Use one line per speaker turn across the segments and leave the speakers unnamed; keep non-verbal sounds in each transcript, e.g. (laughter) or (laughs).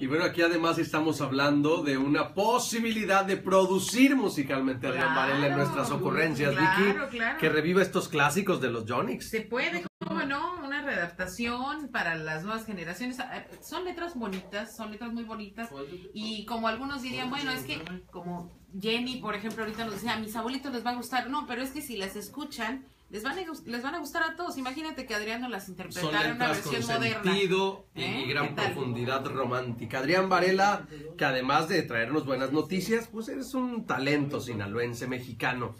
Y bueno, aquí además estamos hablando de una posibilidad de producir musicalmente a Adrián Varela en nuestras ocurrencias, Vicky, que reviva estos clásicos de los Jonix.
Se puede, ¿cómo no? Una readaptación para las nuevas generaciones. Son letras bonitas, son letras muy bonitas. Y como algunos dirían, bueno, es que como Jenny, por ejemplo, ahorita nos decía, a mis abuelitos les va a gustar. No, pero es que si las escuchan les van, a, les van a gustar a todos. Imagínate que Adriano las interpretara en una versión con sentido
y ¿Eh? gran profundidad romántica. Adrián Varela, que además de traernos buenas noticias, pues eres un talento sinaloense mexicano.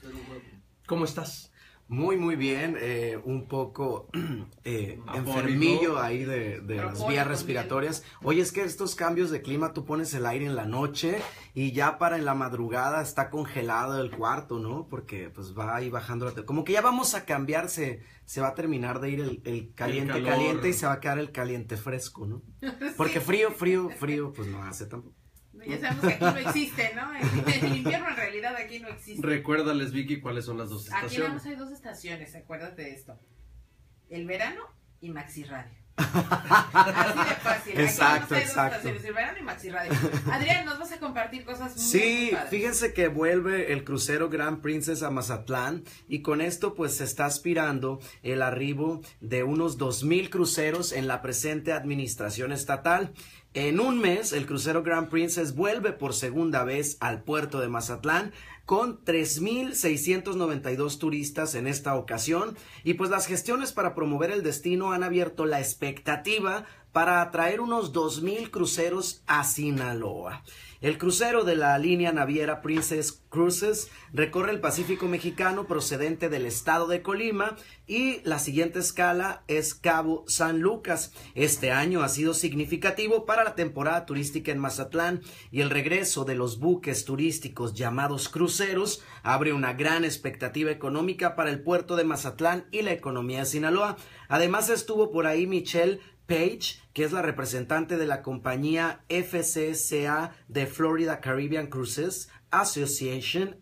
¿Cómo estás?
Muy, muy bien. Eh, un poco (clears throat) eh, enfermillo ahí de, las vías respiratorias. Oye, es que estos cambios de clima, tú pones el aire en la noche y ya para en la madrugada está congelado el cuarto, ¿no? Porque pues va ahí bajando la... Como que ya vamos a cambiarse, se va a terminar de ir el, el caliente, caliente y se va a quedar el caliente fresco, ¿no? (laughs) Porque frío, frío, frío, pues no hace tampoco.
Ya sabemos que aquí no existe, ¿no? (laughs) El, invierno en realidad aquí no existe.
Recuérdales, Vicky, cuáles son las dos estaciones.
Aquí hay dos estaciones, acuérdate de esto. El verano y Maxi Radio. (laughs) Así de fácil.
Exacto, exacto.
El verano y Maxi Radio. Adrián, nos vas a compartir cosas muy
Sí, fíjense que vuelve el crucero Grand Princess a Mazatlán y con esto pues se está aspirando el arribo de unos 2.000 cruceros en la presente administración estatal. En un mes, el crucero Grand Princess vuelve por segunda vez al puerto de Mazatlán con 3.692 turistas en esta ocasión. Y pues las gestiones para promover el destino han abierto la expectativa para atraer unos 2.000 cruceros a Sinaloa. El crucero de la línea naviera Princess Cruises recorre el Pacífico mexicano procedente del estado de Colima y la siguiente escala es Cabo San Lucas. Este año ha sido significativo para la temporada turística en Mazatlán y el regreso de los buques turísticos llamados cruceros abre una gran expectativa económica para el puerto de Mazatlán y la economía de Sinaloa. Además estuvo por ahí Michelle Page, que es la representante de la compañía FCCA de Florida Caribbean Cruises Association.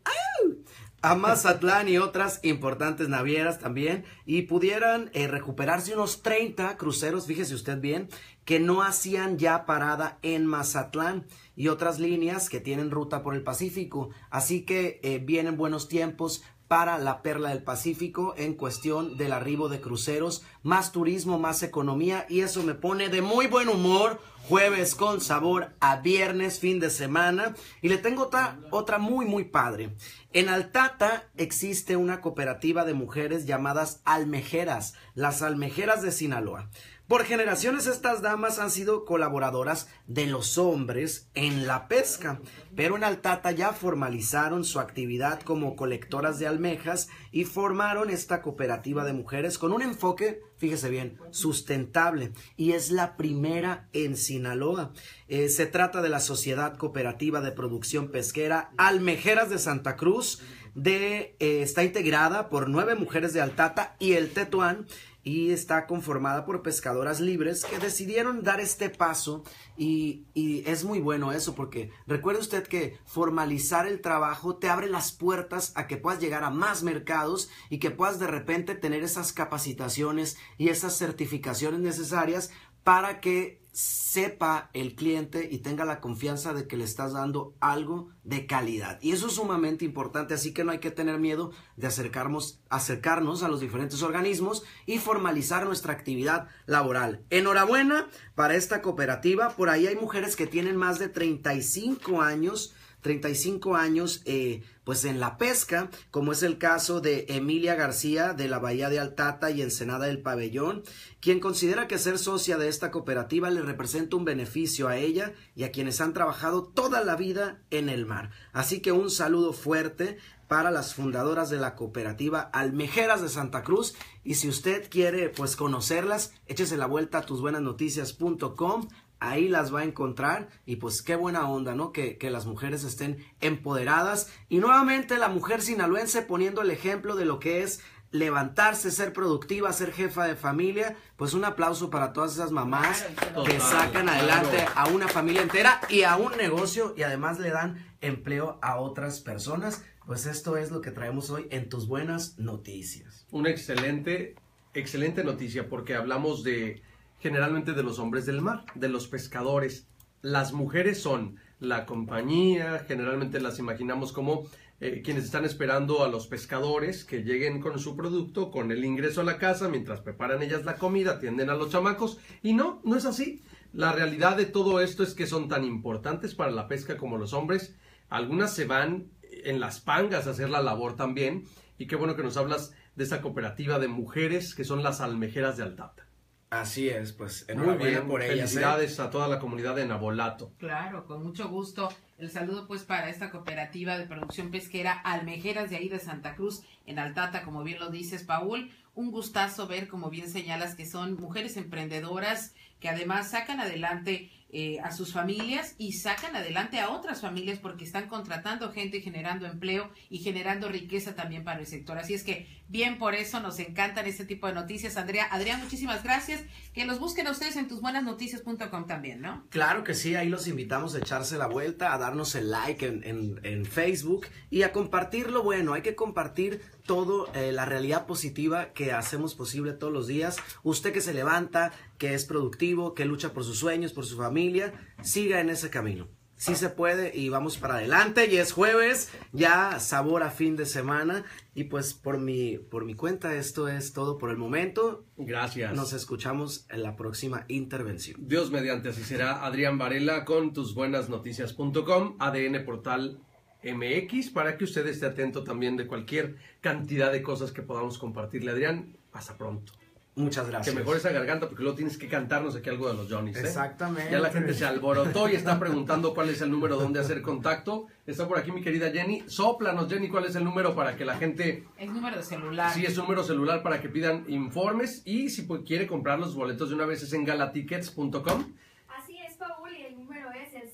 a Mazatlán y otras importantes navieras también y pudieran eh, recuperarse unos 30 cruceros, fíjese usted bien, que no hacían ya parada en Mazatlán y otras líneas que tienen ruta por el Pacífico. Así que eh, vienen buenos tiempos para la perla del Pacífico en cuestión del arribo de cruceros, más turismo, más economía y eso me pone de muy buen humor. Jueves con sabor a viernes, fin de semana. Y le tengo otra, otra muy, muy padre. En Altata existe una cooperativa de mujeres llamadas almejeras, las almejeras de Sinaloa. Por generaciones estas damas han sido colaboradoras de los hombres en la pesca, pero en Altata ya formalizaron su actividad como colectoras de almejas y formaron esta cooperativa de mujeres con un enfoque, fíjese bien, sustentable y es la primera en Sinaloa. Eh, se trata de la Sociedad Cooperativa de Producción Pesquera Almejeras de Santa Cruz. De, eh, está integrada por nueve mujeres de Altata y el Tetuán y está conformada por pescadoras libres que decidieron dar este paso y, es muy bueno eso porque recuerde usted que formalizar el trabajo te abre las puertas a que puedas llegar a más mercados y que puedas de repente tener esas capacitaciones y esas certificaciones necesarias para que sepa el cliente y tenga la confianza de que le estás dando algo de calidad. Y eso es sumamente importante, así que no hay que tener miedo de acercarnos, acercarnos a los diferentes organismos y formalizar nuestra actividad laboral. Enhorabuena para esta cooperativa, por ahí hay mujeres que tienen más de 35 años 35 años eh, pues en la pesca, como es el caso de Emilia García de la Bahía de Altata y Ensenada del Pabellón, quien considera que ser socia de esta cooperativa le representa un beneficio a ella y a quienes han trabajado toda la vida en el mar. Así que un saludo fuerte para las fundadoras de la cooperativa Almejeras de Santa Cruz y si usted quiere pues conocerlas, échese la vuelta a tusbuenasnoticias.com ahí las va a encontrar y pues qué buena onda, ¿no? Que, que, las mujeres estén empoderadas y nuevamente la mujer sinaloense poniendo el ejemplo de lo que es levantarse, ser productiva, ser jefa de familia, pues un aplauso para todas esas mamás que sacan adelante a una familia entera y a un negocio y además le dan empleo a otras personas. Pues esto es lo que traemos hoy en tus buenas noticias.
Una excelente, excelente noticia porque hablamos de generalmente de los hombres del mar, de los pescadores. las mujeres son la compañía, generalmente las imaginamos como eh, quienes están esperando a los pescadores que lleguen con su producto, con el ingreso a la casa, mientras preparan ellas la comida, atienden a los chamacos. Y no, no es así. La realidad de todo esto es que son tan importantes para la pesca como los hombres. Algunas se van en las pangas a hacer la labor también. Y qué bueno que nos hablas de esa cooperativa de mujeres que son las almejeras de Altata.
Así es, pues
Muy
enhorabuena
bien,
por ellas. ¿eh?
felicidades a toda la comunidad de Nabolato.
Claro, con mucho gusto. El saludo pues para esta cooperativa de producción pesquera Almejeras de ahí de Santa Cruz en Altata, como bien lo dices, Paul. Un gustazo ver, como bien señalas, que son mujeres emprendedoras que además sacan adelante eh, a sus familias y sacan adelante a otras familias porque están contratando gente, generando empleo y generando riqueza también para el sector. Así es que bien por eso nos encantan este tipo de noticias, Andrea. Adrián, muchísimas gracias. Que los busquen a ustedes en tusbuenasnoticias.com también, ¿no?
Claro que sí, ahí los invitamos a echarse la vuelta, a darnos el like en, en- en Facebook y a compartirlo. Bueno, hay que compartir todo eh, la realidad positiva que hacemos posible todos los días. Usted que se levanta, que es productivo, que lucha por sus sueños, por su familia, siga en ese camino. Sí se puede y vamos para adelante. Y es jueves, ya sabor a fin de semana. Y pues por mi, por mi cuenta esto es todo por el momento.
Gracias.
Nos escuchamos en la próxima intervención.
Dios mediante, así será Adrián Varela con tusbuenasnoticias.com, ADN Portal MX, para que usted esté atento también de cualquier cantidad de cosas que podamos compartirle. Adrián, hasta pronto.
Muchas gracias.
Que mejor esa garganta porque luego tienes que cantarnos aquí algo de los Johnnies. ¿eh?
Exactamente.
Ya la gente se alborotó y está preguntando cuál es el número donde hacer contacto. Está por aquí mi querida Jenny. Sóplanos, Jenny, cuál es el número para que la gente
Es número de celular.
Sí, es un número celular para que pidan informes y si quiere comprar los boletos de una vez es en galatickets.com.
Así es, Paul, y el número es el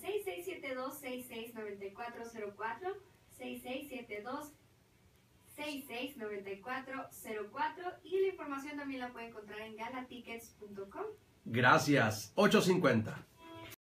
6672-669404, 6672-669404, y la información también la puede encontrar en galatickets.com.
Gracias. 850.